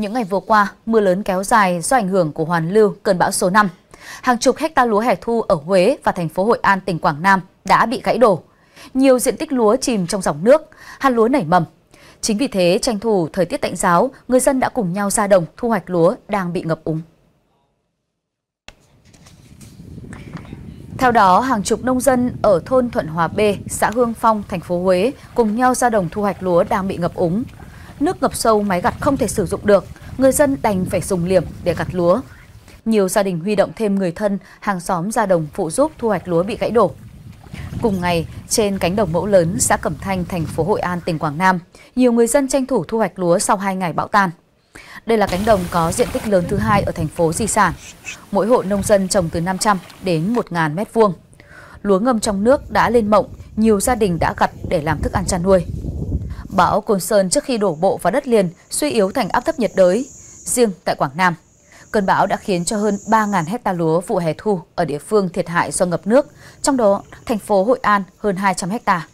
Những ngày vừa qua, mưa lớn kéo dài do ảnh hưởng của hoàn lưu cơn bão số 5. Hàng chục hecta lúa hẻ thu ở Huế và thành phố Hội An, tỉnh Quảng Nam đã bị gãy đổ. Nhiều diện tích lúa chìm trong dòng nước, hạt lúa nảy mầm. Chính vì thế, tranh thủ thời tiết tạnh giáo, người dân đã cùng nhau ra đồng thu hoạch lúa đang bị ngập úng. Theo đó, hàng chục nông dân ở thôn Thuận Hòa B, xã Hương Phong, thành phố Huế cùng nhau ra đồng thu hoạch lúa đang bị ngập úng. Nước ngập sâu máy gặt không thể sử dụng được, người dân đành phải dùng liềm để gặt lúa. Nhiều gia đình huy động thêm người thân, hàng xóm ra đồng phụ giúp thu hoạch lúa bị gãy đổ. Cùng ngày, trên cánh đồng mẫu lớn xã Cẩm Thanh, thành phố Hội An, tỉnh Quảng Nam, nhiều người dân tranh thủ thu hoạch lúa sau 2 ngày bão tan. Đây là cánh đồng có diện tích lớn thứ hai ở thành phố Di Sản. Mỗi hộ nông dân trồng từ 500 đến 1.000 mét vuông. Lúa ngâm trong nước đã lên mộng, nhiều gia đình đã gặt để làm thức ăn chăn nuôi. Bão Côn Sơn trước khi đổ bộ vào đất liền suy yếu thành áp thấp nhiệt đới. Riêng tại Quảng Nam, cơn bão đã khiến cho hơn 3.000 hecta lúa vụ hè thu ở địa phương thiệt hại do ngập nước, trong đó thành phố Hội An hơn 200 hecta.